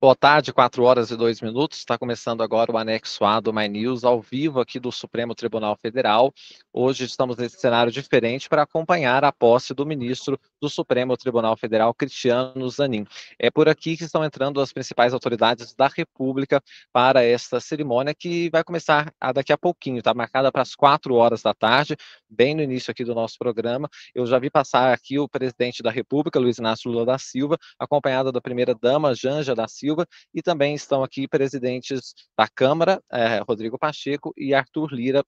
Boa tarde, 4 horas e 2 minutos. Está começando agora o anexo A do My News, ao vivo aqui do Supremo Tribunal Federal. Hoje estamos nesse cenário diferente para acompanhar a posse do ministro do Supremo Tribunal Federal, Cristiano Zanin. É por aqui que estão entrando as principais autoridades da República para esta cerimônia, que vai começar daqui a pouquinho, está marcada para as 4 horas da tarde, bem no início aqui do nosso programa. Eu já vi passar aqui o presidente da República, Luiz Inácio Lula da Silva, acompanhado da primeira-dama, Janja da Silva Silva, e também estão aqui presidentes da Câmara, é, Rodrigo Pacheco, e Arthur Lira,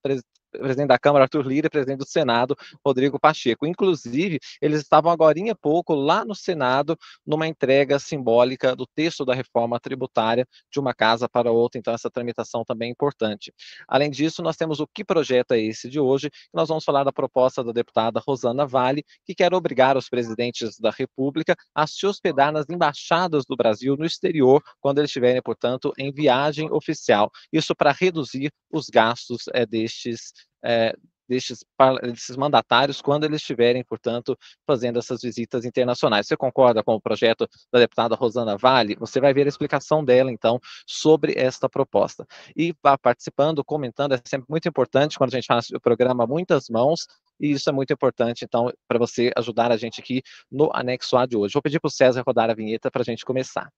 presidente da Câmara, Arthur Lira, e presidente do Senado, Rodrigo Pacheco. Inclusive, eles estavam agora há pouco lá no Senado, numa entrega simbólica do texto da reforma tributária de uma casa para outra, então essa tramitação também é importante. Além disso, nós temos o que projeto é esse de hoje, nós vamos falar da proposta da deputada Rosana Vale, que quer obrigar os presidentes da República a se hospedar nas embaixadas do Brasil no exterior, quando eles estiverem, portanto, em viagem oficial. Isso para reduzir os gastos é, destes é, destes, desses mandatários quando eles estiverem, portanto, fazendo essas visitas internacionais. Você concorda com o projeto da deputada Rosana Vale? Você vai ver a explicação dela, então, sobre esta proposta. E participando, comentando, é sempre muito importante quando a gente faz o programa Muitas Mãos, e isso é muito importante, então, para você ajudar a gente aqui no anexo A de hoje. Vou pedir para o César rodar a vinheta para a gente começar.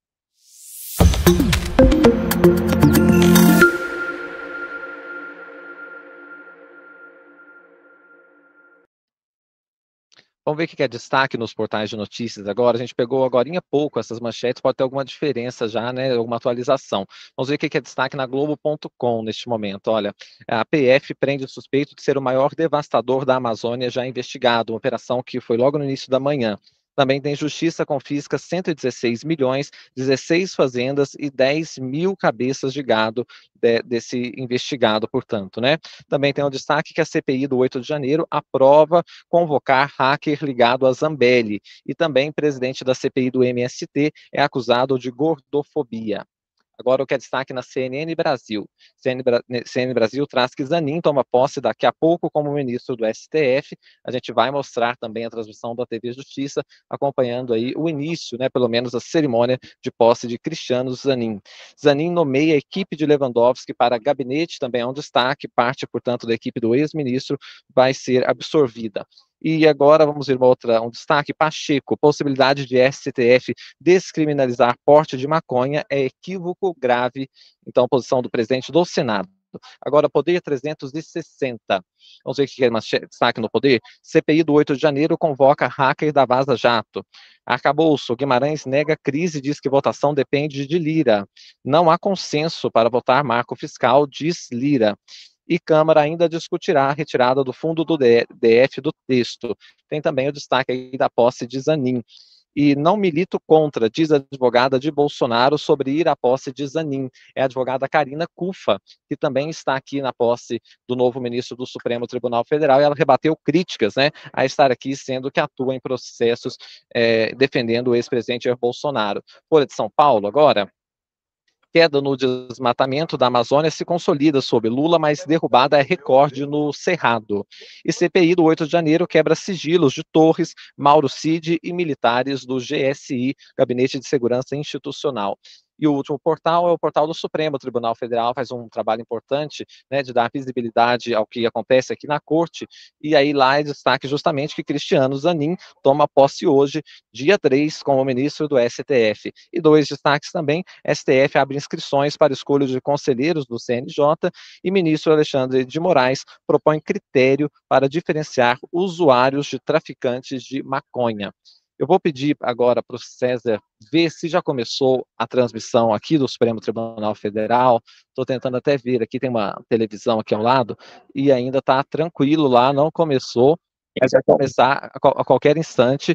Vamos ver o que é destaque nos portais de notícias agora. A gente pegou agora há pouco essas manchetes, pode ter alguma diferença já, né? Alguma atualização. Vamos ver o que é destaque na Globo.com neste momento. Olha, a PF prende o suspeito de ser o maior devastador da Amazônia já investigado, uma operação que foi logo no início da manhã. Também tem Justiça confisca 116 milhões, 16 fazendas e 10 mil cabeças de gado de, desse investigado, portanto, né? Também tem o um destaque que a CPI do 8 de janeiro aprova convocar hacker ligado a Zambelli. E também presidente da CPI do MST é acusado de gordofobia. Agora o que é destaque na CNN Brasil. CNN, Brasil traz que Zanin toma posse daqui a pouco como ministro do STF. A gente vai mostrar também a transmissão da TV Justiça, acompanhando aí o início, né, pelo menos a cerimônia de posse de Cristiano Zanin. Zanin nomeia a equipe de Lewandowski para gabinete, também é um destaque, parte, portanto, da equipe do ex-ministro vai ser absorvida. E agora vamos ver uma outra, um destaque, Pacheco, possibilidade de STF descriminalizar porte de maconha é equívoco grave, então posição do presidente do Senado. Agora, poder 360. Vamos ver o que é mais destaque no poder. CPI do 8 de janeiro convoca hacker da Vaza Jato. Arcabouço, Guimarães nega crise e diz que votação depende de Lira. Não há consenso para votar marco fiscal, diz Lira e Câmara ainda discutirá a retirada do fundo do DF do texto. Tem também o destaque da posse de Zanin. E não milito contra, diz a advogada de Bolsonaro sobre ir à posse de Zanin. É a advogada Karina Cufa, que também está aqui na posse do novo ministro do Supremo Tribunal Federal, e ela rebateu críticas né, a estar aqui, sendo que atua em processos é, defendendo o ex-presidente Bolsonaro. Folha de São Paulo, agora queda no desmatamento da Amazônia se consolida sob Lula, mas derrubada é recorde no Cerrado. E CPI do 8 de janeiro quebra sigilos de Torres, Mauro Cid e militares do GSI, Gabinete de Segurança Institucional. E o último portal é o portal do Supremo Tribunal Federal, faz um trabalho importante né, de dar visibilidade ao que acontece aqui na corte. E aí lá é destaque justamente que Cristiano Zanin toma posse hoje, dia 3, como ministro do STF. E dois destaques também: STF abre inscrições para escolha de conselheiros do CNJ e ministro Alexandre de Moraes propõe critério para diferenciar usuários de traficantes de maconha. Eu vou pedir agora para o César ver se já começou a transmissão aqui do Supremo Tribunal Federal. Estou tentando até ver, aqui tem uma televisão aqui ao lado, e ainda está tranquilo lá, não começou, mas vai começar a, qualquer instante.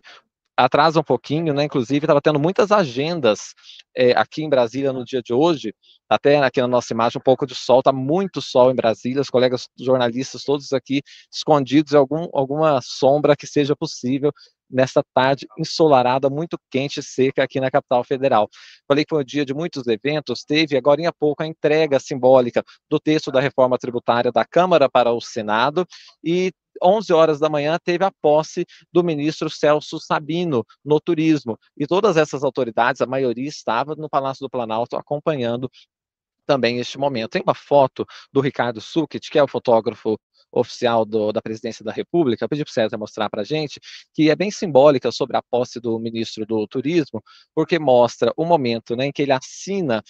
Atrasa um pouquinho, né? Inclusive, estava tendo muitas agendas é, aqui em Brasília no dia de hoje. Até aqui na nossa imagem, um pouco de sol, está muito sol em Brasília, os colegas jornalistas todos aqui escondidos em algum, alguma sombra que seja possível nessa tarde ensolarada, muito quente e seca aqui na capital federal. Falei que foi um dia de muitos eventos, teve agora em pouco a entrega simbólica do texto da reforma tributária da Câmara para o Senado e 11 horas da manhã teve a posse do ministro Celso Sabino no turismo. E todas essas autoridades, a maioria estava no Palácio do Planalto acompanhando também este momento. Tem uma foto do Ricardo Suchet, que é o fotógrafo oficial do, da presidência da República, eu pedi para o César mostrar para a gente, que é bem simbólica sobre a posse do ministro do Turismo, porque mostra o momento né, em que ele assina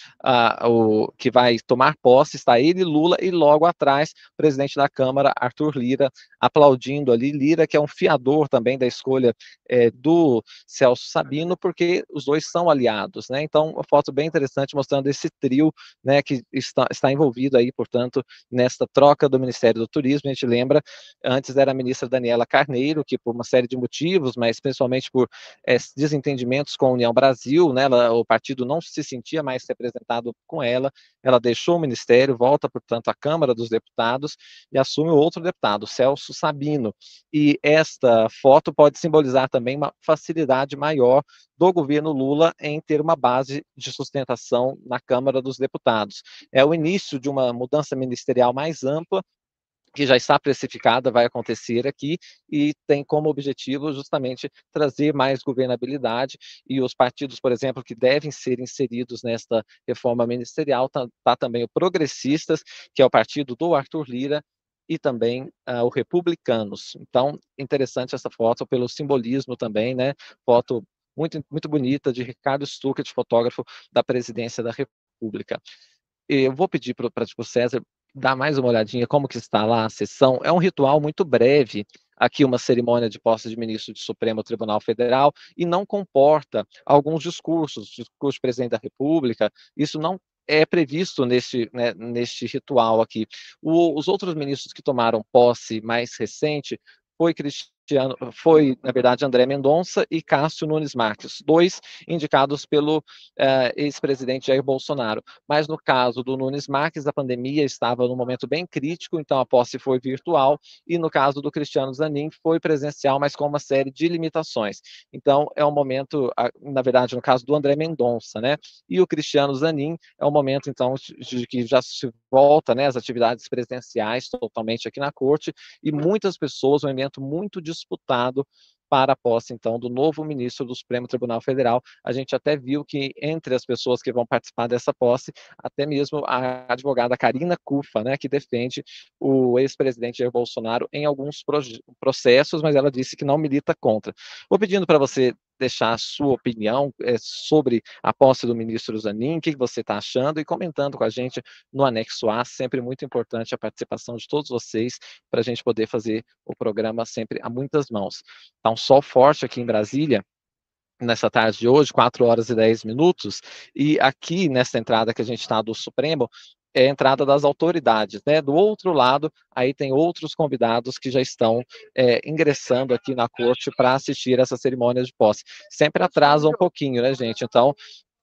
o que vai tomar posse, está ele, Lula, e logo atrás, o presidente da Câmara, Arthur Lira, aplaudindo ali, Lira, que é um fiador também da escolha é, do Celso Sabino, porque os dois são aliados, né? Então, uma foto bem interessante mostrando esse trio, né, que está, está envolvido aí, portanto, nesta troca do Ministério do Turismo gente lembra, antes era a ministra Daniela Carneiro, que por uma série de motivos, mas principalmente por é, desentendimentos com a União Brasil, né, ela, o partido não se sentia mais representado com ela, ela deixou o ministério, volta, portanto, à Câmara dos Deputados e assume outro deputado, Celso Sabino. E esta foto pode simbolizar também uma facilidade maior do governo Lula em ter uma base de sustentação na Câmara dos Deputados. É o início de uma mudança ministerial mais ampla, que já está precificada, vai acontecer aqui e tem como objetivo justamente trazer mais governabilidade e os partidos, por exemplo, que devem ser inseridos nesta reforma ministerial, tá, tá também o Progressistas, que é o partido do Arthur Lira, e também uh, o Republicanos. Então, interessante essa foto pelo simbolismo também, né? Foto muito, muito bonita de Ricardo Stuckert, fotógrafo da presidência da República. Eu vou pedir para o César dar mais uma olhadinha como que está lá a sessão. É um ritual muito breve, aqui uma cerimônia de posse de ministro do Supremo Tribunal Federal, e não comporta alguns discursos, discurso do presidente da República, isso não é previsto neste, né, neste ritual aqui. O, os outros ministros que tomaram posse mais recente foi Cristiano, foi, na verdade, André Mendonça e Cássio Nunes Marques, dois indicados pelo uh, ex-presidente Jair Bolsonaro. Mas no caso do Nunes Marques, a pandemia estava num momento bem crítico, então a posse foi virtual, e no caso do Cristiano Zanin, foi presencial, mas com uma série de limitações. Então, é um momento, na verdade, no caso do André Mendonça, né? E o Cristiano Zanin é um momento, então, de que já se volta, né, as atividades presidenciais totalmente aqui na corte, e muitas pessoas, um evento muito disputado para a posse, então, do novo ministro do Supremo Tribunal Federal. A gente até viu que entre as pessoas que vão participar dessa posse, até mesmo a advogada Karina Cufa, né, que defende o ex-presidente Jair Bolsonaro em alguns processos, mas ela disse que não milita contra. Vou pedindo para você deixar a sua opinião é, sobre a posse do ministro Zanin, o que você está achando, e comentando com a gente no anexo A, sempre muito importante a participação de todos vocês, para a gente poder fazer o programa sempre a muitas mãos. Está um sol forte aqui em Brasília, nessa tarde de hoje, 4 horas e 10 minutos, e aqui nessa entrada que a gente está do Supremo, é a entrada das autoridades, né? Do outro lado, aí tem outros convidados que já estão é, ingressando aqui na corte para assistir essa cerimônia de posse. Sempre atrasa um pouquinho, né, gente? Então,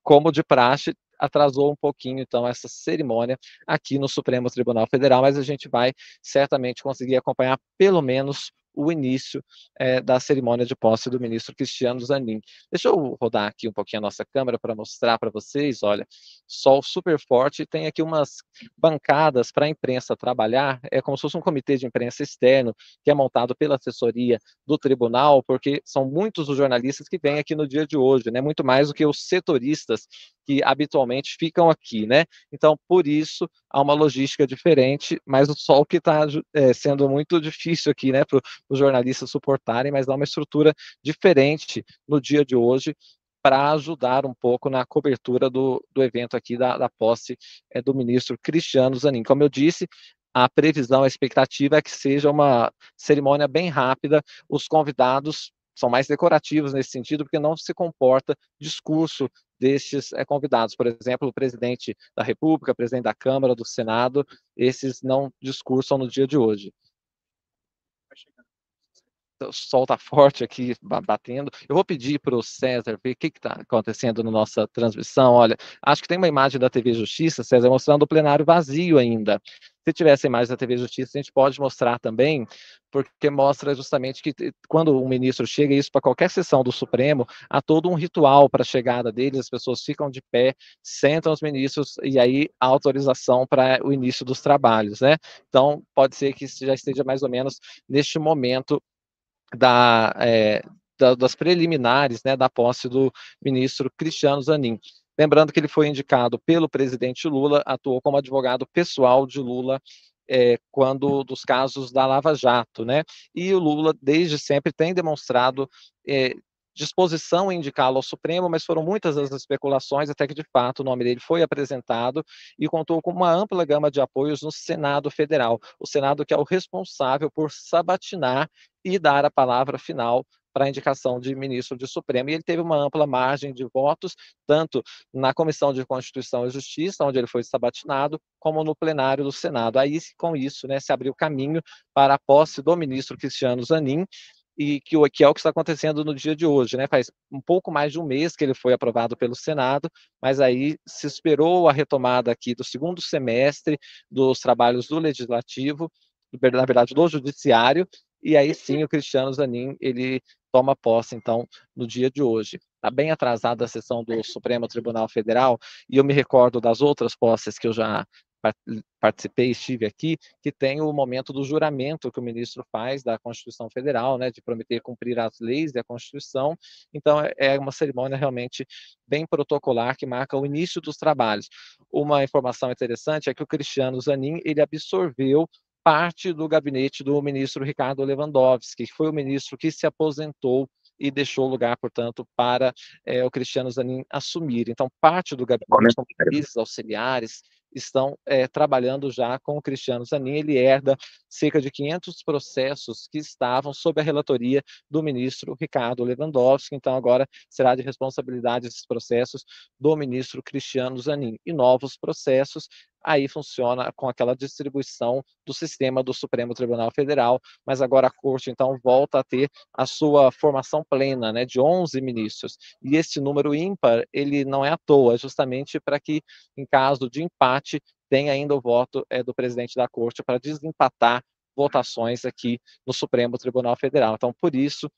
como de praxe, atrasou um pouquinho, então, essa cerimônia aqui no Supremo Tribunal Federal, mas a gente vai certamente conseguir acompanhar pelo menos o início é, da cerimônia de posse do ministro Cristiano Zanin. Deixa eu rodar aqui um pouquinho a nossa câmera para mostrar para vocês, olha, sol super forte, tem aqui umas bancadas para a imprensa trabalhar, é como se fosse um comitê de imprensa externo, que é montado pela assessoria do tribunal, porque são muitos os jornalistas que vêm aqui no dia de hoje, né, muito mais do que os setoristas que habitualmente ficam aqui, né? Então, por isso, há uma logística diferente, mas o sol que está é, sendo muito difícil aqui, né, para os jornalistas suportarem, mas dá uma estrutura diferente no dia de hoje para ajudar um pouco na cobertura do, do evento aqui da, da posse é, do ministro Cristiano Zanin. Como eu disse, a previsão, a expectativa é que seja uma cerimônia bem rápida, os convidados são mais decorativos nesse sentido, porque não se comporta discurso destes é, convidados. Por exemplo, o presidente da República, o presidente da Câmara, do Senado, esses não discursam no dia de hoje. O sol está forte aqui, batendo. Eu vou pedir para o César ver o que está acontecendo na nossa transmissão. Olha, acho que tem uma imagem da TV Justiça, César, mostrando o plenário vazio ainda. Se tivesse imagens da TV Justiça, a gente pode mostrar também, porque mostra justamente que quando um ministro chega, isso para qualquer sessão do Supremo, há todo um ritual para a chegada deles, as pessoas ficam de pé, sentam os ministros e aí a autorização para o início dos trabalhos, né? Então, pode ser que já esteja mais ou menos neste momento da, é, da, das preliminares né, da posse do ministro Cristiano Zanin. Lembrando que ele foi indicado pelo presidente Lula, atuou como advogado pessoal de Lula é, quando dos casos da Lava Jato, né? E o Lula desde sempre tem demonstrado é, disposição em indicá-lo ao Supremo, mas foram muitas as especulações até que de fato o nome dele foi apresentado e contou com uma ampla gama de apoios no Senado Federal, o Senado que é o responsável por sabatinar e dar a palavra final para a indicação de ministro do Supremo. E ele teve uma ampla margem de votos, tanto na Comissão de Constituição e Justiça, onde ele foi sabatinado, como no plenário do Senado. Aí, com isso, né, se abriu caminho para a posse do ministro Cristiano Zanin, e que, que, é o que está acontecendo no dia de hoje, né? Faz um pouco mais de um mês que ele foi aprovado pelo Senado, mas aí se esperou a retomada aqui do segundo semestre dos trabalhos do Legislativo, na verdade do Judiciário, e aí sim o Cristiano Zanin ele toma posse, então, no dia de hoje. Está bem atrasada a sessão do Supremo Tribunal Federal, e eu me recordo das outras posses que eu já participei, estive aqui, que tem o momento do juramento que o ministro faz da Constituição Federal, né, de prometer cumprir as leis da Constituição. Então, é, é uma cerimônia realmente bem protocolar que marca o início dos trabalhos. Uma informação interessante é que o Cristiano Zanin, ele absorveu parte do gabinete do ministro Ricardo Lewandowski, que foi o ministro que se aposentou e deixou lugar, portanto, para é, o Cristiano Zanin assumir. Então, parte do gabinete, como auxiliares, estão é, trabalhando já com o Cristiano Zanin. Ele herda cerca de 500 processos que estavam sob a relatoria do ministro Ricardo Lewandowski. Então, agora será de responsabilidade esses processos do ministro Cristiano Zanin. E novos processos aí funciona com aquela distribuição do sistema do Supremo Tribunal Federal, mas agora a Corte, então, volta a ter a sua formação plena, né, de 11 ministros. E esse número ímpar, ele não é à toa, é justamente para que, em caso de empate, tenha ainda o voto é, do presidente da Corte para desempatar votações aqui no Supremo Tribunal Federal. Então, por isso,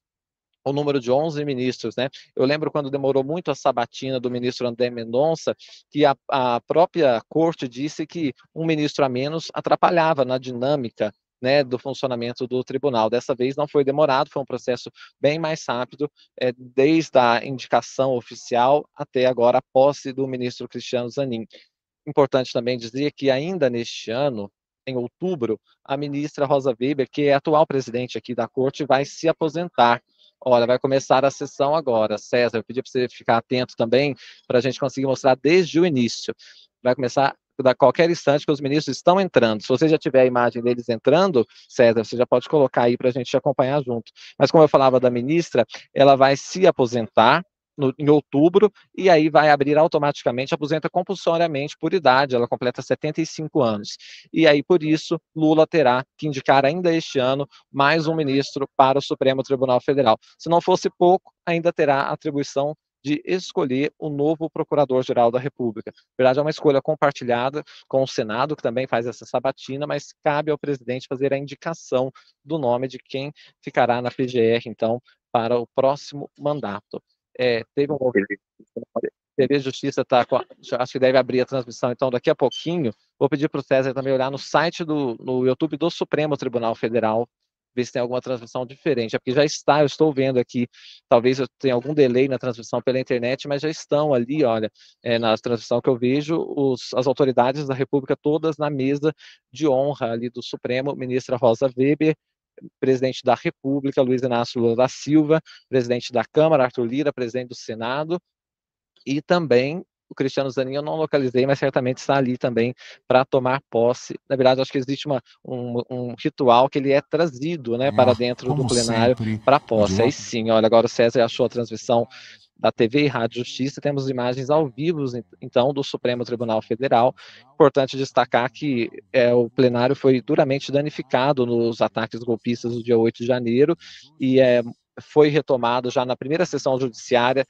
o número de 11 ministros, né? Eu lembro quando demorou muito a sabatina do ministro André Mendonça, que a, a própria corte disse que um ministro a menos atrapalhava na dinâmica né, do funcionamento do tribunal. Dessa vez não foi demorado, foi um processo bem mais rápido, é, desde a indicação oficial até agora a posse do ministro Cristiano Zanin. Importante também dizer que ainda neste ano, em outubro, a ministra Rosa Weber, que é atual presidente aqui da corte, vai se aposentar. Olha, vai começar a sessão agora. César, eu pedi para você ficar atento também, para a gente conseguir mostrar desde o início. Vai começar a qualquer instante que os ministros estão entrando. Se você já tiver a imagem deles entrando, César, você já pode colocar aí para a gente acompanhar junto. Mas como eu falava da ministra, ela vai se aposentar, no, em outubro, e aí vai abrir automaticamente, aposenta compulsoriamente por idade, ela completa 75 anos. E aí, por isso, Lula terá que indicar ainda este ano mais um ministro para o Supremo Tribunal Federal. Se não fosse pouco, ainda terá a atribuição de escolher o novo Procurador-Geral da República. Na verdade, é uma escolha compartilhada com o Senado, que também faz essa sabatina, mas cabe ao presidente fazer a indicação do nome de quem ficará na PGR, então, para o próximo mandato. É, teve um TV Justiça está acho que deve abrir a transmissão, então daqui a pouquinho. Vou pedir para o César também olhar no site do no YouTube do Supremo Tribunal Federal, ver se tem alguma transmissão diferente, é porque já está, eu estou vendo aqui, talvez eu tenha algum delay na transmissão pela internet, mas já estão ali, olha, é, na transmissão que eu vejo, os, as autoridades da República todas na mesa de honra ali do Supremo, ministra Rosa Weber, presidente da República, Luiz Inácio Lula da Silva, presidente da Câmara, Arthur Lira, presidente do Senado, e também o Cristiano Zanin eu não localizei, mas certamente está ali também para tomar posse. Na verdade, acho que existe uma, um, um, ritual que ele é trazido né, para dentro do plenário para posse. Aí sim, olha, agora o César achou a transmissão da TV e Rádio Justiça, temos imagens ao vivo, então, do Supremo Tribunal Federal. Importante destacar que é, o plenário foi duramente danificado nos ataques golpistas do dia 8 de janeiro e é, foi retomado já na primeira sessão judiciária,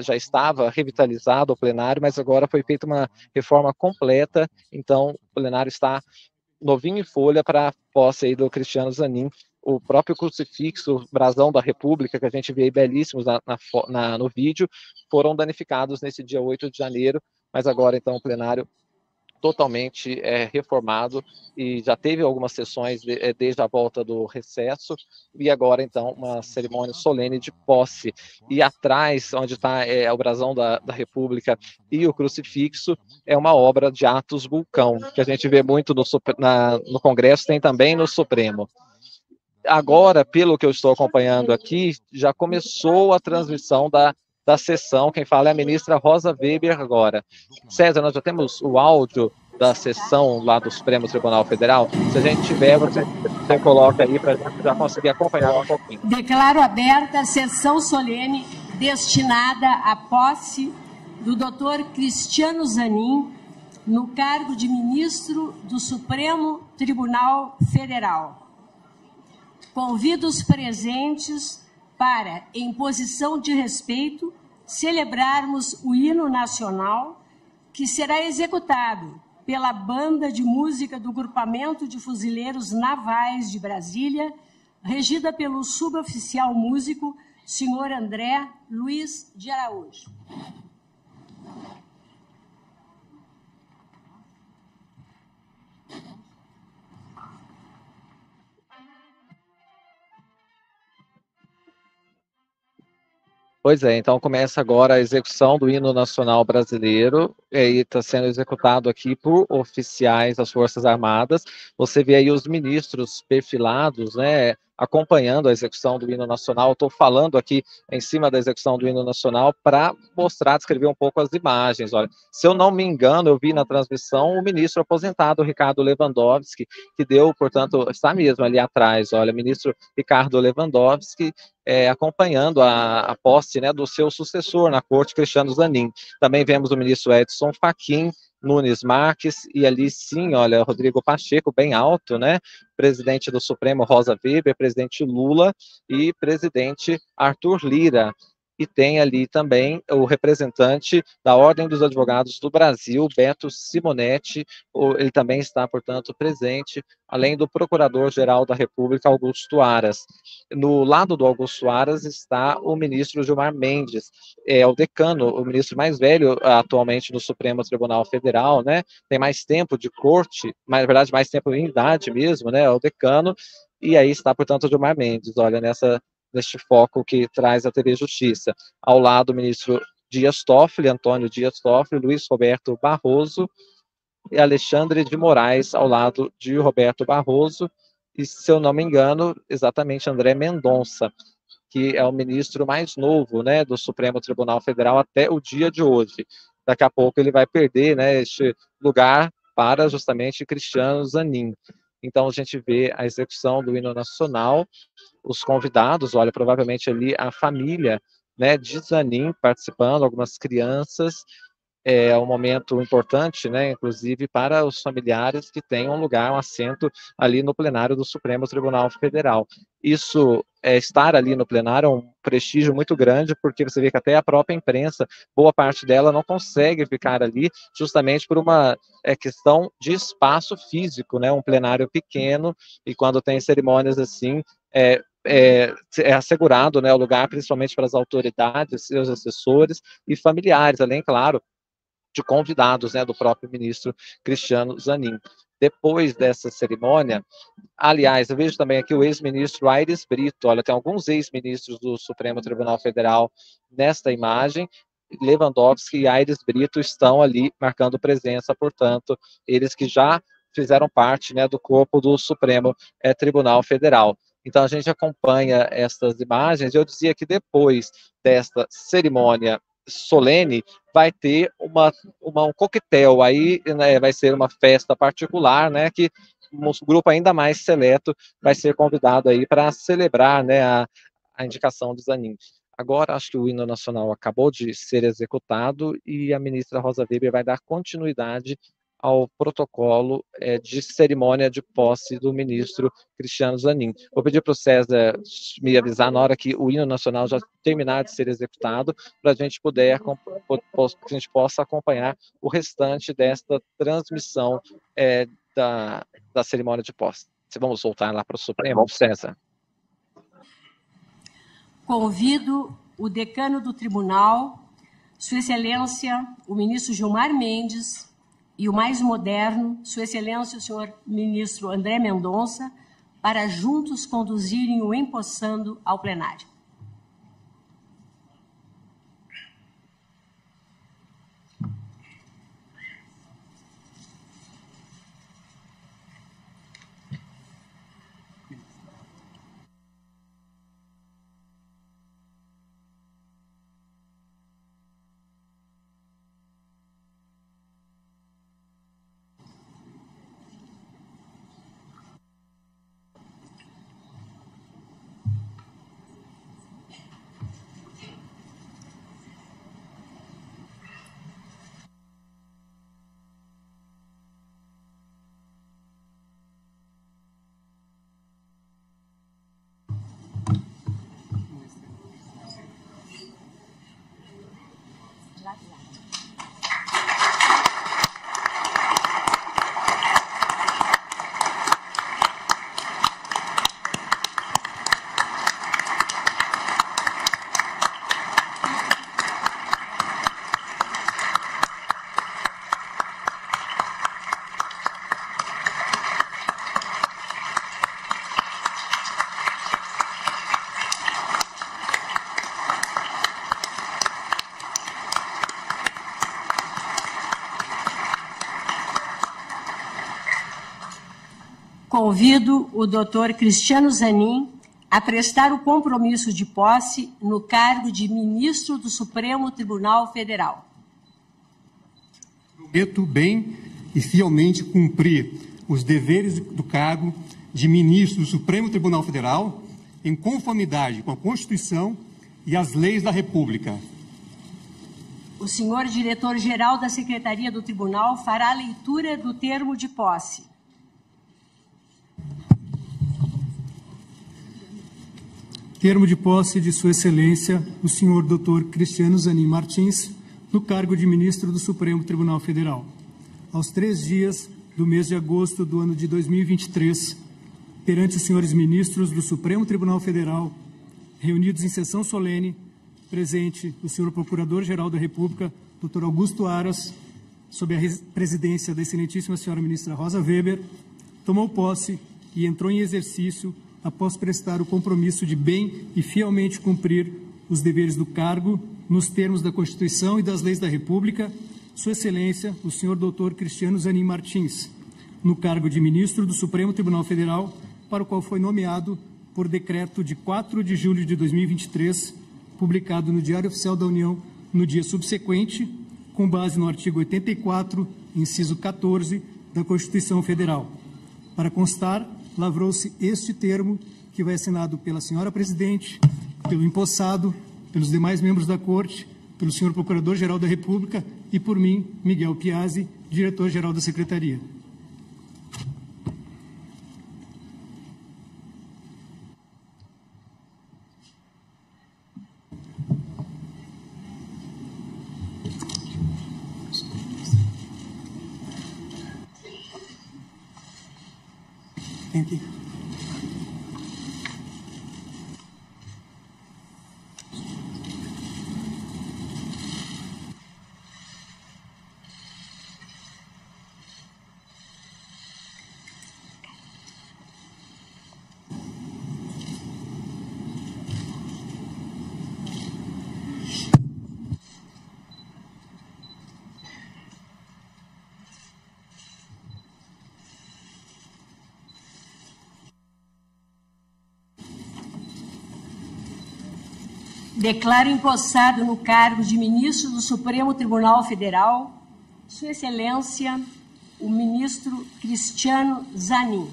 já estava revitalizado o plenário, mas agora foi feita uma reforma completa, então o plenário está novinho em folha para a posse do Cristiano Zanin, o próprio crucifixo, o brasão da República, que a gente vê aí belíssimos na, na, no vídeo, foram danificados nesse dia 8 de janeiro, mas agora então o plenário totalmente é, reformado e já teve algumas sessões de, é, desde a volta do recesso e agora então uma cerimônia solene de posse. E atrás onde está é, o brasão da, da, República e o crucifixo é uma obra de Atos Vulcão que a gente vê muito no, na, no Congresso tem também no Supremo agora pelo que eu estou acompanhando aqui já começou a transmissão da da sessão. Quem fala é a ministra Rosa Weber agora. César, nós já temos o áudio da sessão lá do Supremo Tribunal Federal. Se a gente tiver, você, você coloca aí para a gente já conseguir acompanhar um pouquinho. Declaro aberta a sessão solene destinada à posse do doutor Cristiano Zanin no cargo de ministro do Supremo Tribunal Federal. Convido os presentes para, em posição de respeito, celebrarmos o hino nacional, que será executado pela Banda de Música do Grupamento de Fuzileiros Navais de Brasília, regida pelo suboficial músico, senhor André Luiz de Araújo. Pois é, então começa agora a execução do hino nacional brasileiro, e está sendo executado aqui por oficiais das Forças Armadas. Você vê aí os ministros perfilados, né, acompanhando a execução do hino nacional. Estou falando aqui em cima da execução do hino nacional para mostrar, descrever um pouco as imagens. Olha, se eu não me engano, eu vi na transmissão o ministro aposentado Ricardo Lewandowski, que deu, portanto, está mesmo ali atrás. Olha, ministro Ricardo Lewandowski é, acompanhando a, a posse né, do seu sucessor na corte, Cristiano Zanin. Também vemos o ministro Edson Fachin Nunes Marques, e ali sim, olha, Rodrigo Pacheco, bem alto, né? Presidente do Supremo Rosa Weber, presidente Lula e presidente Arthur Lira e tem ali também o representante da Ordem dos Advogados do Brasil, Beto Simonetti, ele também está, portanto, presente, além do Procurador-Geral da República, Augusto Aras. No lado do Augusto Aras está o ministro Gilmar Mendes, é o decano, o ministro mais velho atualmente no Supremo Tribunal Federal, né? Tem mais tempo de corte, na verdade, mais tempo em idade mesmo, né? É o decano, e aí está, portanto, o Gilmar Mendes, olha, nessa neste foco que traz a TV Justiça. Ao lado, o ministro Dias Toffoli, Antônio Dias Toffoli, Luiz Roberto Barroso e Alexandre de Moraes, ao lado de Roberto Barroso, e, se eu não me engano, exatamente André Mendonça, que é o ministro mais novo né, do Supremo Tribunal Federal até o dia de hoje. Daqui a pouco ele vai perder né, este lugar para justamente Cristiano Zanin. Então a gente vê a execução do hino nacional, os convidados, olha, provavelmente ali a família, né, de Zanin participando, algumas crianças, é um momento importante, né, inclusive para os familiares que tenham um lugar, um assento ali no plenário do Supremo Tribunal Federal. Isso, é, estar ali no plenário é um prestígio muito grande, porque você vê que até a própria imprensa, boa parte dela não consegue ficar ali, justamente por uma é, questão de espaço físico, né, um plenário pequeno, e quando tem cerimônias assim, é, é, é, assegurado né, o lugar, principalmente para as autoridades, seus assessores e familiares, além, claro, de convidados né, do próprio ministro Cristiano Zanin. Depois dessa cerimônia, aliás, eu vejo também aqui o ex-ministro Aires Brito, olha, tem alguns ex-ministros do Supremo Tribunal Federal nesta imagem, Lewandowski e Aires Brito estão ali marcando presença, portanto, eles que já fizeram parte né, do corpo do Supremo é, Tribunal Federal. Então a gente acompanha essas imagens. Eu dizia que depois desta cerimônia solene vai ter uma, uma um coquetel. Aí né, vai ser uma festa particular né que um grupo ainda mais seleto vai ser convidado aí para celebrar né a, a indicação de Zanin agora acho que o hino nacional acabou de ser executado e a ministra Rosa Weber vai dar continuidade ao protocolo é, de cerimônia de posse do ministro Cristiano Zanin. Vou pedir para o César me avisar na hora que o hino nacional já terminar de ser executado, para a gente poder, que a gente possa acompanhar o restante desta transmissão é, da, da cerimônia de posse. Vamos voltar lá para o Supremo, César. Convido o decano do tribunal, Sua Excelência, o ministro Gilmar Mendes, e o mais moderno, Sua Excelência, o senhor ministro André Mendonça, para juntos conduzirem o empossando ao plenário. Convido o doutor Cristiano Zanin a prestar o compromisso de posse no cargo de ministro do Supremo Tribunal Federal. Prometo bem e fielmente cumprir os deveres do cargo de ministro do Supremo Tribunal Federal em conformidade com a Constituição e as leis da República. O senhor diretor-geral da Secretaria do Tribunal fará a leitura do termo de posse. Termo de posse de Sua Excelência, o senhor Dr. Cristiano Zanin Martins, no cargo de ministro do Supremo Tribunal Federal. Aos três dias do mês de agosto do ano de 2023, perante os senhores ministros do Supremo Tribunal Federal, reunidos em sessão solene, presente o senhor Procurador-Geral da República, Dr. Augusto Aras, sob a presidência da excelentíssima senhora ministra Rosa Weber, tomou posse e entrou em exercício após prestar o compromisso de bem e fielmente cumprir os deveres do cargo nos termos da Constituição e das leis da República, Sua Excelência, o senhor Dr. Cristiano Zanin Martins, no cargo de ministro do Supremo Tribunal Federal, para o qual foi nomeado por decreto de 4 de julho de 2023, publicado no Diário Oficial da União no dia subsequente, com base no artigo 84, inciso 14 da Constituição Federal. Para constar, lavrou-se este termo, que vai assinado pela senhora presidente, pelo empossado, pelos demais membros da Corte, pelo senhor Procurador-Geral da República e por mim, Miguel Piazzi, diretor-geral da Secretaria. Thank you. Declaro empossado no cargo de ministro do Supremo Tribunal Federal, Sua Excelência, o ministro Cristiano Zanin.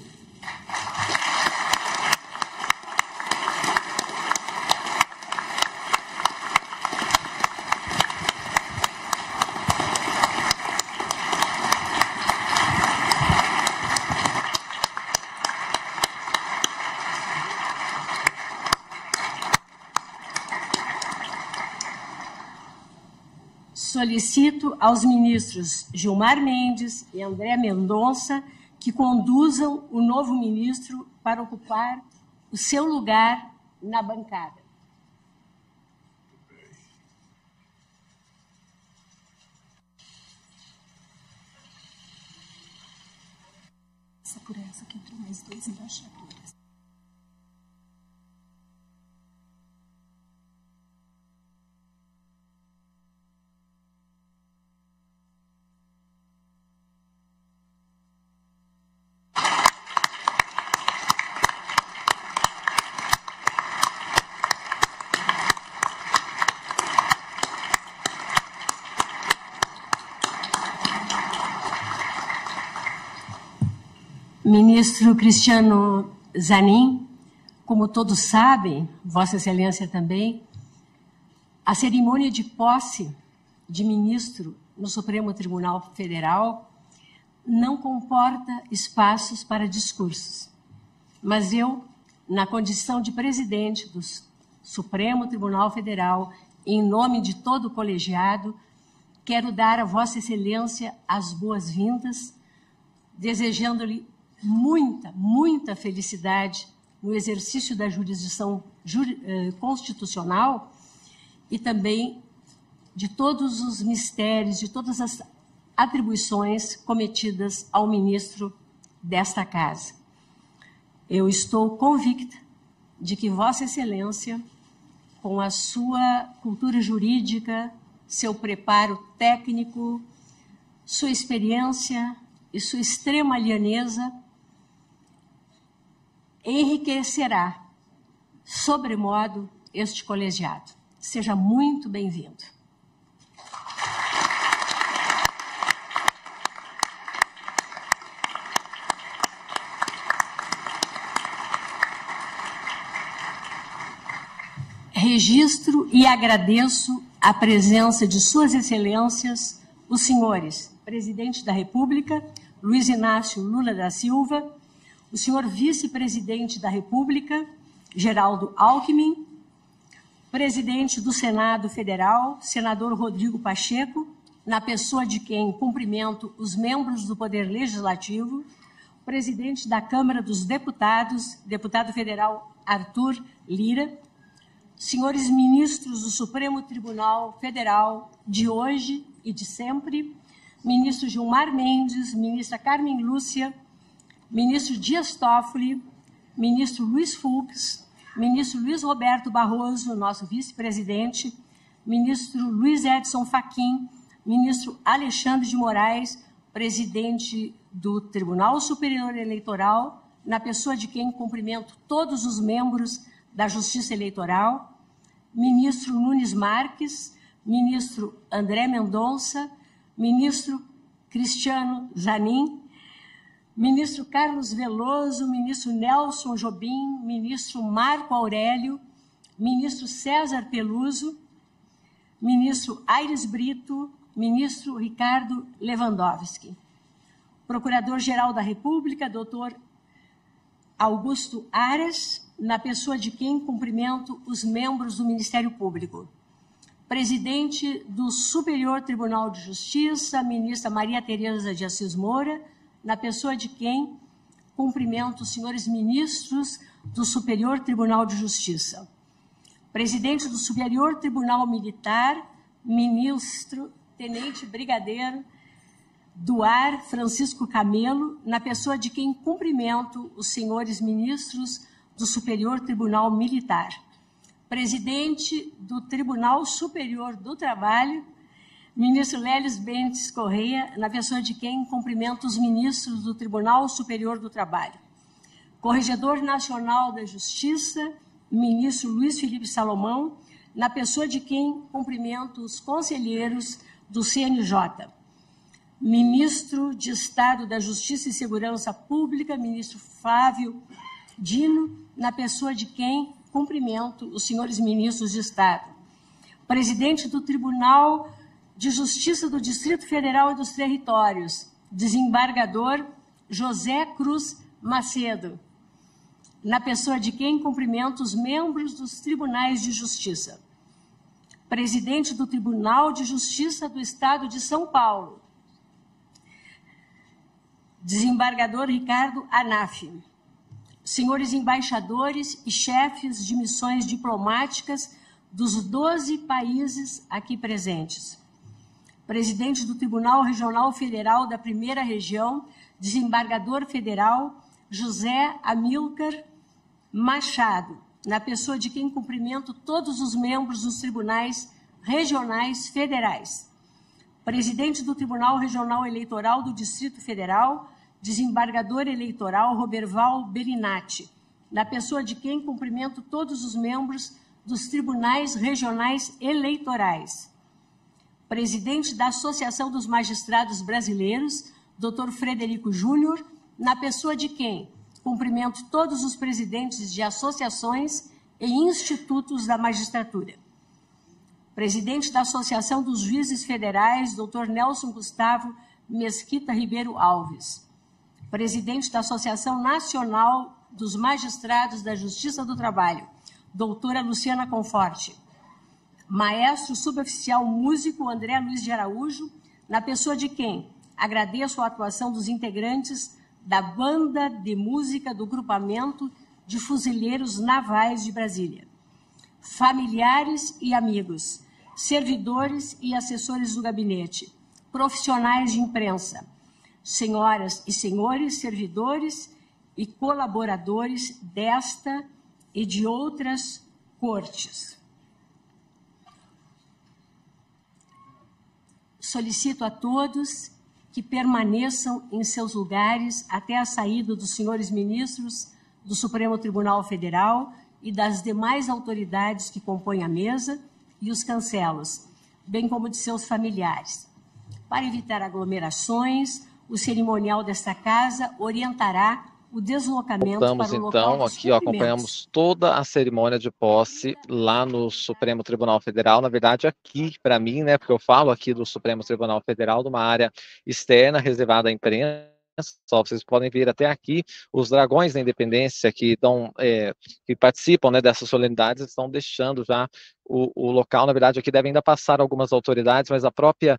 Solicito aos ministros Gilmar Mendes e André Mendonça que conduzam o novo ministro para ocupar o seu lugar na bancada. Essa por essa que entrou mais dois embaixadores. Ministro Cristiano Zanin, como todos sabem, Vossa Excelência também, a cerimônia de posse de ministro no Supremo Tribunal Federal não comporta espaços para discursos. Mas eu, na condição de presidente do Supremo Tribunal Federal, em nome de todo o colegiado, quero dar a Vossa Excelência as boas-vindas, desejando-lhe muita, muita felicidade no exercício da jurisdição eh, constitucional e também de todos os mistérios, de todas as atribuições cometidas ao ministro desta casa. Eu estou convicta de que Vossa Excelência, com a sua cultura jurídica, seu preparo técnico, sua experiência e sua extrema alianeza, enriquecerá sobremodo este colegiado. Seja muito bem-vindo. Registro e agradeço a presença de Suas Excelências, os senhores Presidente da República, Luiz Inácio Lula da Silva, o senhor vice-presidente da República, Geraldo Alckmin, presidente do Senado Federal, senador Rodrigo Pacheco, na pessoa de quem cumprimento os membros do Poder Legislativo, presidente da Câmara dos Deputados, deputado federal Arthur Lira, senhores ministros do Supremo Tribunal Federal de hoje e de sempre, ministro Gilmar Mendes, ministra Carmen Lúcia, ministro Dias Toffoli, ministro Luiz Fux, ministro Luiz Roberto Barroso, nosso vice-presidente, ministro Luiz Edson Fachin, ministro Alexandre de Moraes, presidente do Tribunal Superior Eleitoral, na pessoa de quem cumprimento todos os membros da Justiça Eleitoral, ministro Nunes Marques, ministro André Mendonça, ministro Cristiano Zanin, ministro Carlos Veloso, ministro Nelson Jobim, ministro Marco Aurélio, ministro César Peluso, ministro Aires Brito, ministro Ricardo Lewandowski. Procurador-Geral da República, doutor Augusto Aras, na pessoa de quem cumprimento os membros do Ministério Público. Presidente do Superior Tribunal de Justiça, ministra Maria Tereza de Assis Moura, na pessoa de quem cumprimento os senhores ministros do Superior Tribunal de Justiça. Presidente do Superior Tribunal Militar, ministro Tenente Brigadeiro do Ar Francisco Camelo, na pessoa de quem cumprimento os senhores ministros do Superior Tribunal Militar. Presidente do Tribunal Superior do Trabalho, Ministro Lélis Bentes Correia, na pessoa de quem cumprimento os ministros do Tribunal Superior do Trabalho. Corregedor Nacional da Justiça, ministro Luiz Felipe Salomão, na pessoa de quem cumprimento os conselheiros do CNJ. Ministro de Estado da Justiça e Segurança Pública, ministro Flávio Dino, na pessoa de quem cumprimento os senhores ministros de Estado. Presidente do Tribunal de Justiça do Distrito Federal e dos Territórios, desembargador José Cruz Macedo, na pessoa de quem cumprimento os membros dos tribunais de justiça. Presidente do Tribunal de Justiça do Estado de São Paulo, desembargador Ricardo Anaf, senhores embaixadores e chefes de missões diplomáticas dos 12 países aqui presentes, presidente do Tribunal Regional Federal da Primeira Região, desembargador federal José Amilcar Machado, na pessoa de quem cumprimento todos os membros dos tribunais regionais federais. Presidente do Tribunal Regional Eleitoral do Distrito Federal, desembargador eleitoral Roberval Berinati, na pessoa de quem cumprimento todos os membros dos tribunais regionais eleitorais. Presidente da Associação dos Magistrados Brasileiros, Dr. Frederico Júnior, na pessoa de quem cumprimento todos os presidentes de associações e institutos da magistratura. Presidente da Associação dos Juízes Federais, Dr. Nelson Gustavo Mesquita Ribeiro Alves presidente da Associação Nacional dos Magistrados da Justiça do Trabalho, doutora Luciana Conforte, maestro suboficial músico André Luiz de Araújo, na pessoa de quem agradeço a atuação dos integrantes da Banda de Música do Grupamento de Fuzileiros Navais de Brasília, familiares e amigos, servidores e assessores do gabinete, profissionais de imprensa, senhoras e senhores servidores e colaboradores desta e de outras cortes. Solicito a todos que permaneçam em seus lugares até a saída dos senhores ministros do Supremo Tribunal Federal e das demais autoridades que compõem a mesa e os cancelos, bem como de seus familiares. Para evitar aglomerações, o cerimonial desta casa orientará o deslocamento Voltamos, para o local então, aqui, ó, acompanhamos toda a cerimônia de posse lá no Supremo Tribunal Federal, na verdade aqui para mim, né, porque eu falo aqui do Supremo Tribunal Federal, numa área externa reservada à imprensa, só vocês podem ver até aqui os dragões da independência que dão, é, que participam né, dessas solenidades estão deixando já o, o local. Na verdade, aqui devem ainda passar algumas autoridades, mas a própria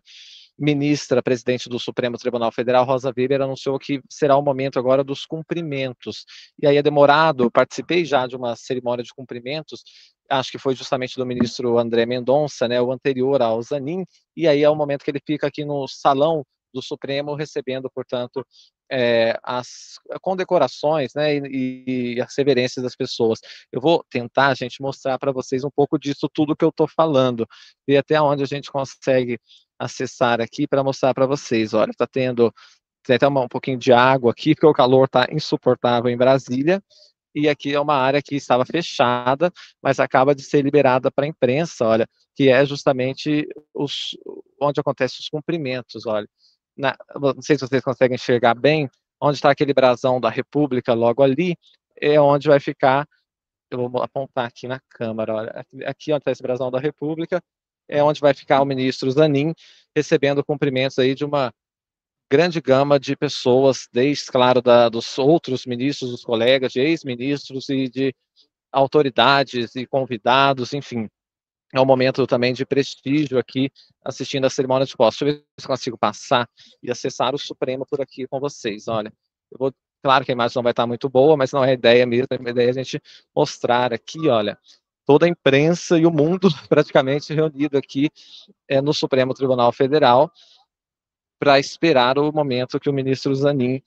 ministra, presidente do Supremo Tribunal Federal, Rosa Weber, anunciou que será o momento agora dos cumprimentos. E aí é demorado, participei já de uma cerimônia de cumprimentos, acho que foi justamente do ministro André Mendonça, né, o anterior ao Zanin, e aí é o momento que ele fica aqui no salão do Supremo recebendo, portanto, é, as condecorações né, e, e, as reverências das pessoas. Eu vou tentar, gente, mostrar para vocês um pouco disso tudo que eu estou falando, e até onde a gente consegue acessar aqui para mostrar para vocês. Olha, está tendo tem até um pouquinho de água aqui, porque o calor está insuportável em Brasília, e aqui é uma área que estava fechada, mas acaba de ser liberada para a imprensa, olha, que é justamente os, onde acontecem os cumprimentos, olha. Na, não sei se vocês conseguem enxergar bem, onde está aquele brasão da República logo ali, é onde vai ficar, eu vou apontar aqui na câmera, olha, aqui onde está esse brasão da República, é onde vai ficar o ministro Zanin, recebendo cumprimentos aí de uma grande gama de pessoas, desde, claro, da, dos outros ministros, dos colegas, de ex-ministros e de autoridades e convidados, enfim. É um momento também de prestígio aqui, assistindo a cerimônia de posse. Deixa eu ver se consigo passar e acessar o Supremo por aqui com vocês. Olha, eu vou, claro que a imagem não vai estar muito boa, mas não é ideia mesmo, é ideia a gente mostrar aqui, olha, toda a imprensa e o mundo praticamente reunido aqui é, no Supremo Tribunal Federal para esperar o momento que o ministro Zanin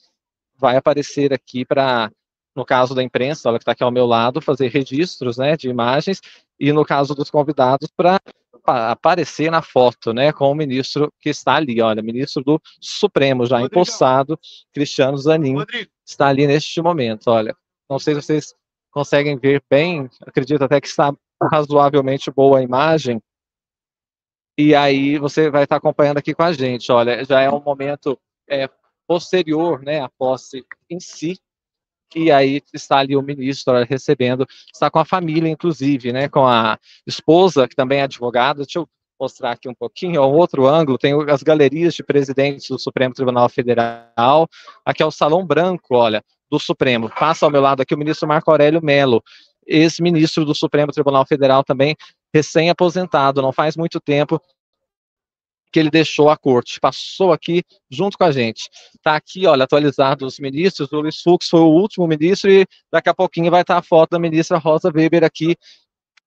vai aparecer aqui para, no caso da imprensa, ela que está aqui ao meu lado, fazer registros né, de imagens, e no caso dos convidados, para aparecer na foto, né, com o ministro que está ali, olha, ministro do Supremo, já Rodrigo. empossado, Cristiano Zanin, Rodrigo. está ali neste momento, olha. Não sei se vocês conseguem ver bem, acredito até que está razoavelmente boa a imagem. E aí você vai estar acompanhando aqui com a gente. Olha, já é um momento é, posterior, né, à posse em si. E aí está ali o ministro recebendo, está com a família, inclusive, né, com a esposa, que também é advogada. Deixa eu mostrar aqui um pouquinho, um outro ângulo, tem as galerias de presidentes do Supremo Tribunal Federal, aqui é o Salão Branco, olha, do Supremo. Passa ao meu lado aqui o ministro Marco Aurélio Melo, ex-ministro do Supremo Tribunal Federal também, recém-aposentado, não faz muito tempo, que ele deixou a corte, passou aqui junto com a gente. Está aqui, olha, atualizado os ministros, o Luiz Fux foi o último ministro e daqui a pouquinho vai estar a foto da ministra Rosa Weber aqui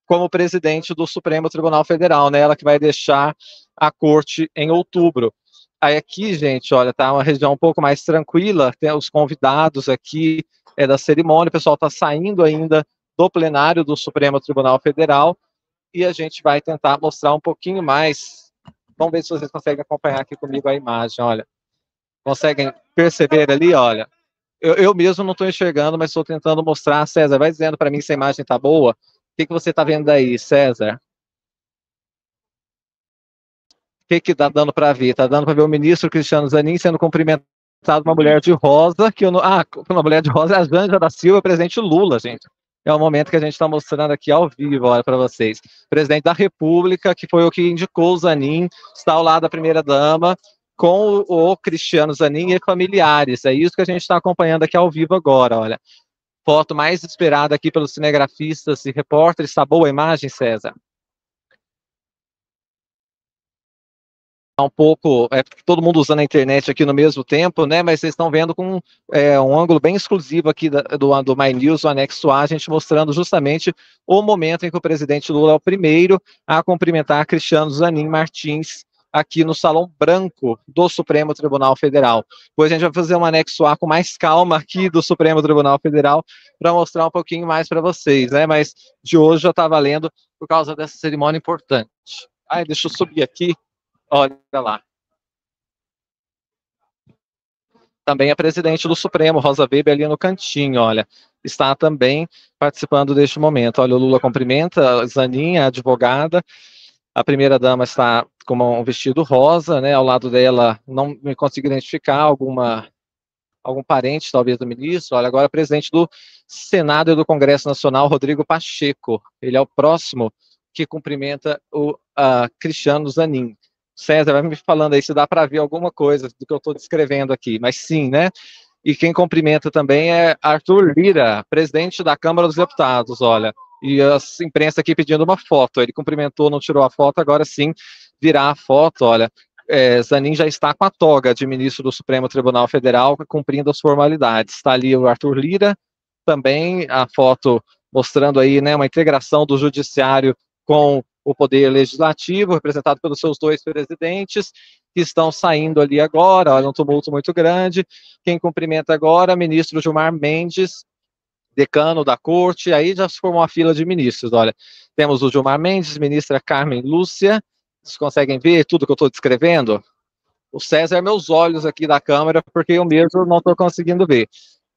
como presidente do Supremo Tribunal Federal, né? Ela que vai deixar a corte em outubro. Aí aqui, gente, olha, tá uma região um pouco mais tranquila, tem os convidados aqui é, da cerimônia, o pessoal está saindo ainda do plenário do Supremo Tribunal Federal e a gente vai tentar mostrar um pouquinho mais. Vamos ver se vocês conseguem acompanhar aqui comigo a imagem, olha. Conseguem perceber ali, olha. Eu, eu mesmo não estou enxergando, mas estou tentando mostrar. César, vai dizendo para mim se a imagem está boa. O que, que você está vendo aí, César? O que que tá dando para ver? Tá dando para ver o ministro Cristiano Zanin sendo cumprimentado uma mulher de rosa, que eu não... Ah, uma mulher de rosa é a Janja da Silva, presidente Lula, gente é o momento que a gente está mostrando aqui ao vivo, olha, para vocês. Presidente da República, que foi o que indicou o Zanin, está ao lado da primeira-dama, com o Cristiano Zanin e familiares. É isso que a gente está acompanhando aqui ao vivo agora, olha. Foto mais esperada aqui pelos cinegrafistas e repórteres. Está boa a imagem, César? Um pouco, é, todo mundo usando a internet aqui no mesmo tempo, né? Mas vocês estão vendo com é, um ângulo bem exclusivo aqui da, do, do My News, o anexo A, a gente mostrando justamente o momento em que o presidente Lula é o primeiro a cumprimentar Cristiano Zanin Martins aqui no Salão Branco do Supremo Tribunal Federal. Depois a gente vai fazer um anexo A com mais calma aqui do Supremo Tribunal Federal para mostrar um pouquinho mais para vocês, né? Mas de hoje já está valendo por causa dessa cerimônia importante. Ai, deixa eu subir aqui Olha lá. Também a presidente do Supremo, Rosa Weber, ali no cantinho, olha, está também participando deste momento. Olha, o Lula cumprimenta Zaninha, a advogada, a primeira-dama está com um vestido rosa, né, ao lado dela, não me consigo identificar alguma algum parente, talvez, do ministro. Olha, agora presidente do Senado e do Congresso Nacional, Rodrigo Pacheco. Ele é o próximo que cumprimenta o uh, Cristiano Zanin. César vai me falando aí se dá para ver alguma coisa do que eu estou descrevendo aqui, mas sim, né? E quem cumprimenta também é Arthur Lira, presidente da Câmara dos Deputados, olha. E a imprensa aqui pedindo uma foto. Ele cumprimentou, não tirou a foto, agora sim virá a foto, olha. É, Zanin já está com a toga de ministro do Supremo Tribunal Federal, cumprindo as formalidades. Está ali o Arthur Lira, também a foto mostrando aí, né, uma integração do judiciário com o poder legislativo, representado pelos seus dois presidentes, que estão saindo ali agora, olha, um tumulto muito grande. Quem cumprimenta agora, ministro Gilmar Mendes, decano da corte, aí já se formou uma fila de ministros, olha. Temos o Gilmar Mendes, ministra Carmen Lúcia, vocês conseguem ver tudo que eu estou descrevendo? O César é meus olhos aqui da câmera, porque eu mesmo não estou conseguindo ver.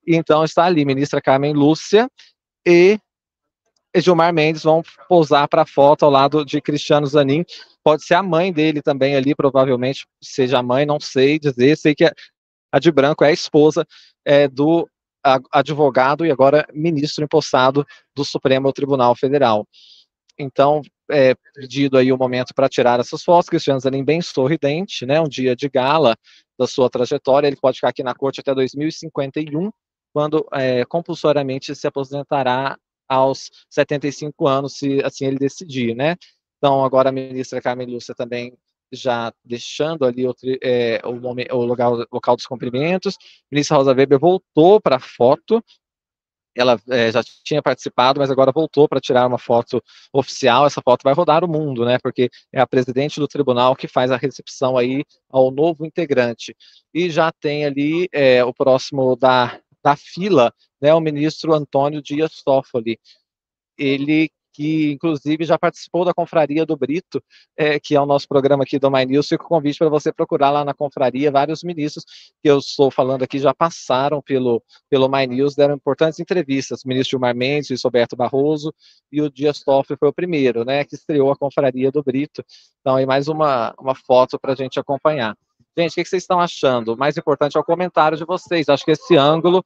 Então está ali, ministra Carmen Lúcia, e e Gilmar Mendes vão posar para a foto ao lado de Cristiano Zanin. Pode ser a mãe dele também ali, provavelmente seja a mãe, não sei dizer. Sei que a de branco é a esposa é, do advogado e agora ministro empossado do Supremo Tribunal Federal. Então, é pedido aí o um momento para tirar essas fotos, Cristiano Zanin bem sorridente, né, um dia de gala da sua trajetória, ele pode ficar aqui na corte até 2051, quando é, compulsoriamente se aposentará aos 75 anos, se assim ele decidir, né? Então, agora a ministra Carmen Lúcia também já deixando ali o, é, o, momento, o local, local, dos cumprimentos. A ministra Rosa Weber voltou para a foto, ela é, já tinha participado, mas agora voltou para tirar uma foto oficial. Essa foto vai rodar o mundo, né? Porque é a presidente do tribunal que faz a recepção aí ao novo integrante. E já tem ali é, o próximo da, da fila né, o ministro Antônio Dias Toffoli. Ele que inclusive já participou da Confraria do Brito, é, que é o nosso programa aqui do My News, fica o convite para você procurar lá na Confraria, vários ministros que eu estou falando aqui já passaram pelo, pelo My News, deram importantes entrevistas, o ministro Gilmar Mendes, o Roberto Barroso, e o Dias Toffoli foi o primeiro, né, que estreou a Confraria do Brito, então aí mais uma, uma foto para a gente acompanhar. Gente, o que vocês estão achando? O mais importante é o comentário de vocês. Acho que esse ângulo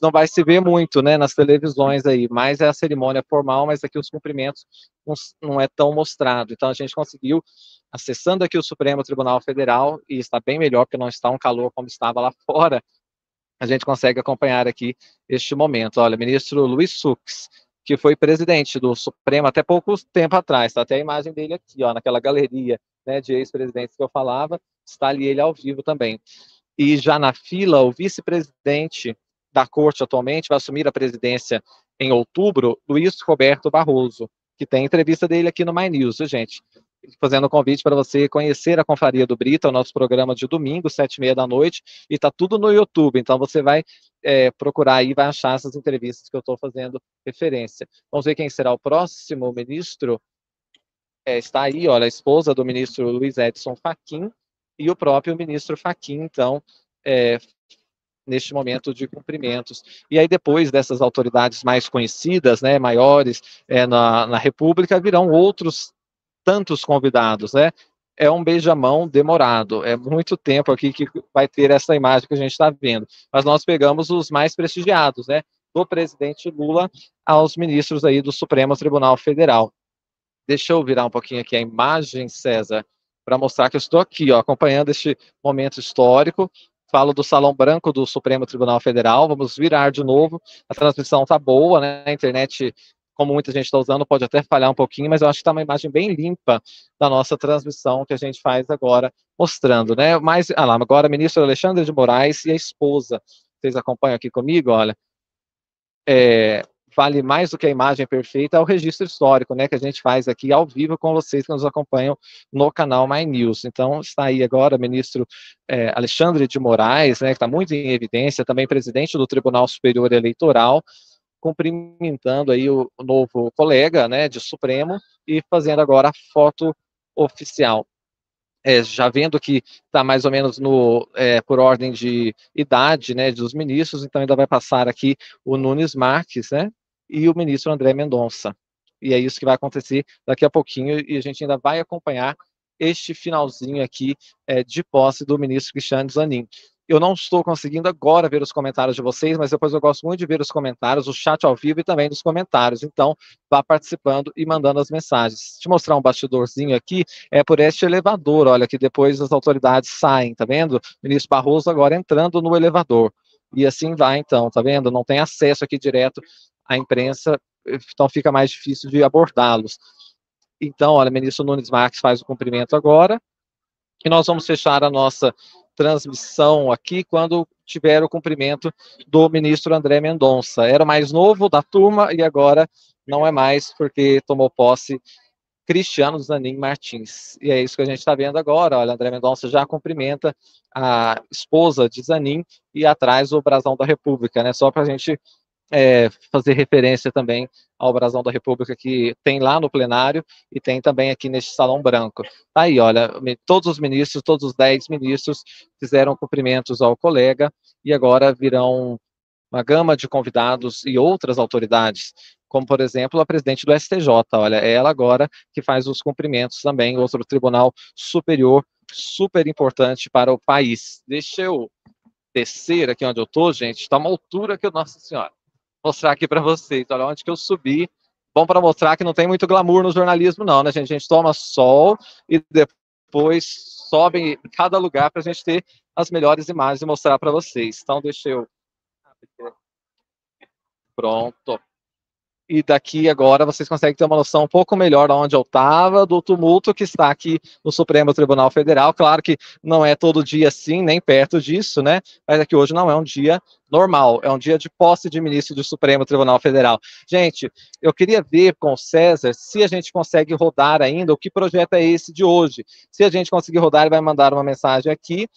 não vai se ver muito, né, nas televisões aí, mas é a cerimônia formal, mas aqui os cumprimentos não é tão mostrado. Então a gente conseguiu, acessando aqui o Supremo Tribunal Federal, e está bem melhor, porque não está um calor como estava lá fora, a gente consegue acompanhar aqui este momento. Olha, ministro Luiz Sux, que foi presidente do Supremo até pouco tempo atrás, está até a imagem dele aqui, ó, naquela galeria né, de ex-presidentes que eu falava, está ali ele ao vivo também. E já na fila, o vice-presidente da corte atualmente vai assumir a presidência em outubro, Luiz Roberto Barroso, que tem entrevista dele aqui no My News, gente? Fazendo convite para você conhecer a Confraria do Brito, o nosso programa de domingo, sete e meia da noite, e está tudo no YouTube, então você vai é, procurar aí, vai achar essas entrevistas que eu estou fazendo referência. Vamos ver quem será o próximo ministro. É, está aí, olha, a esposa do ministro Luiz Edson Fachin e o próprio ministro Fachin, então, é, neste momento de cumprimentos. E aí, depois dessas autoridades mais conhecidas, né, maiores é, na, na República, virão outros tantos convidados, né? É um beijamão demorado, é muito tempo aqui que vai ter essa imagem que a gente está vendo. Mas nós pegamos os mais prestigiados, né? Do presidente Lula aos ministros aí do Supremo Tribunal Federal. Deixa eu virar um pouquinho aqui a imagem, César, para mostrar que eu estou aqui, ó, acompanhando este momento histórico falo do Salão Branco do Supremo Tribunal Federal. Vamos virar de novo. A transmissão tá boa, né? A internet, como muita gente está usando, pode até falhar um pouquinho, mas eu acho que está uma imagem bem limpa da nossa transmissão que a gente faz agora, mostrando, né? Mas, ah lá, agora, ministro Alexandre de Moraes e a esposa. Vocês acompanham aqui comigo, olha. É, vale mais do que a imagem perfeita, é o registro histórico, né, que a gente faz aqui ao vivo com vocês que nos acompanham no canal My News. Então, está aí agora o ministro é, Alexandre de Moraes, né, que está muito em evidência, também presidente do Tribunal Superior Eleitoral, cumprimentando aí o, novo colega, né, de Supremo, e fazendo agora a foto oficial. É, já vendo que está mais ou menos no, é, por ordem de idade, né, dos ministros, então ainda vai passar aqui o Nunes Marques, né, e o ministro André Mendonça. E é isso que vai acontecer daqui a pouquinho, e a gente ainda vai acompanhar este finalzinho aqui é, de posse do ministro Cristiano Zanin. Eu não estou conseguindo agora ver os comentários de vocês, mas depois eu gosto muito de ver os comentários, o chat ao vivo e também dos comentários. Então, vá participando e mandando as mensagens. Te mostrar um bastidorzinho aqui, é por este elevador, olha, que depois as autoridades saem, tá vendo? O ministro Barroso agora entrando no elevador. E assim vai, então, tá vendo? Não tem acesso aqui direto a imprensa, então fica mais difícil de abordá-los. Então, olha, ministro Nunes Marques faz o cumprimento agora, e nós vamos fechar a nossa transmissão aqui quando tiver o cumprimento do ministro André Mendonça. Era o mais novo da turma e agora não é mais, porque tomou posse Cristiano Zanin Martins. E é isso que a gente está vendo agora. Olha, André Mendonça já cumprimenta a esposa de Zanin e atrás o brasão da República, né? Só para a gente é, fazer referência também ao Brasão da República que tem lá no plenário e tem também aqui neste Salão Branco. Tá aí, olha, todos os ministros, todos os dez ministros fizeram cumprimentos ao colega e agora virão uma gama de convidados e outras autoridades, como, por exemplo, a presidente do STJ, olha, é ela agora que faz os cumprimentos também, outro tribunal superior, super importante para o país. Deixa eu descer aqui onde eu estou, gente, está uma altura que, nossa senhora, mostrar aqui para vocês. Olha onde que eu subi. Bom para mostrar que não tem muito glamour no jornalismo, não, né, gente? A gente toma sol e depois sobe em cada lugar para a gente ter as melhores imagens e mostrar para vocês. Então, deixa eu. Pronto e daqui agora vocês conseguem ter uma noção um pouco melhor de onde eu estava, do tumulto que está aqui no Supremo Tribunal Federal. Claro que não é todo dia assim, nem perto disso, né? Mas é que hoje não é um dia normal, é um dia de posse de ministro do Supremo Tribunal Federal. Gente, eu queria ver com o César se a gente consegue rodar ainda o que projeto é esse de hoje. Se a gente conseguir rodar, ele vai mandar uma mensagem aqui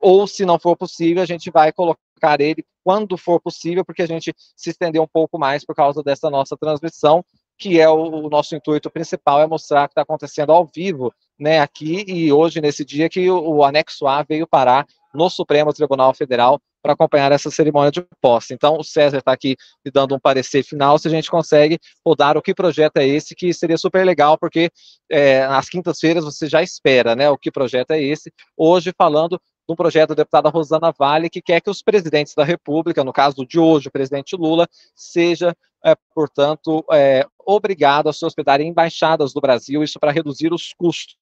ou se não for possível, a gente vai colocar ele quando for possível, porque a gente se estendeu um pouco mais por causa dessa nossa transmissão, que é o, o nosso intuito principal, é mostrar o que está acontecendo ao vivo, né, aqui e hoje, nesse dia que o, o anexo A veio parar no Supremo Tribunal Federal para acompanhar essa cerimônia de posse. Então, o César está aqui me dando um parecer final, se a gente consegue rodar o que projeto é esse, que seria super legal, porque é, nas quintas-feiras você já espera, né, o que projeto é esse. Hoje, falando de um projeto da deputada Rosana Vale, que quer que os presidentes da República, no caso de hoje, o presidente Lula, seja, é, portanto, é, obrigado a se hospedar em embaixadas do Brasil, isso para reduzir os custos.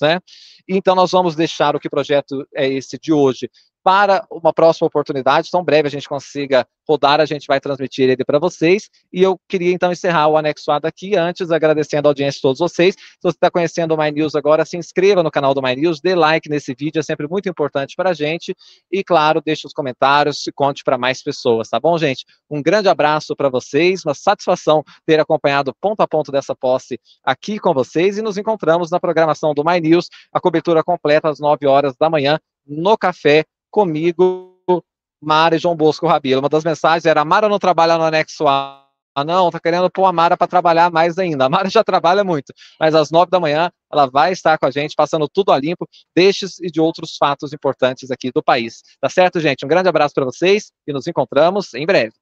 Né? Então, nós vamos deixar o que projeto é esse de hoje para uma próxima oportunidade. Tão breve a gente consiga rodar, a gente vai transmitir ele para vocês. E eu queria então encerrar o anexo A daqui, antes agradecendo a audiência de todos vocês. Se você está conhecendo o My News agora, se inscreva no canal do My News, dê like nesse vídeo, é sempre muito importante para a gente. E claro, deixe os comentários, e conte para mais pessoas, tá bom, gente? Um grande abraço para vocês, uma satisfação ter acompanhado ponto a ponto dessa posse aqui com vocês e nos encontramos na programação do My News, a cobertura completa às 9 horas da manhã no café comigo, Mara e João Bosco Rabelo. Uma das mensagens era: a Mara não trabalha no anexo A. Ah, não, tá querendo pôr a Mara para trabalhar mais ainda. A Mara já trabalha muito, mas às nove da manhã ela vai estar com a gente, passando tudo a limpo destes e de outros fatos importantes aqui do país. Tá certo, gente? Um grande abraço para vocês e nos encontramos em breve.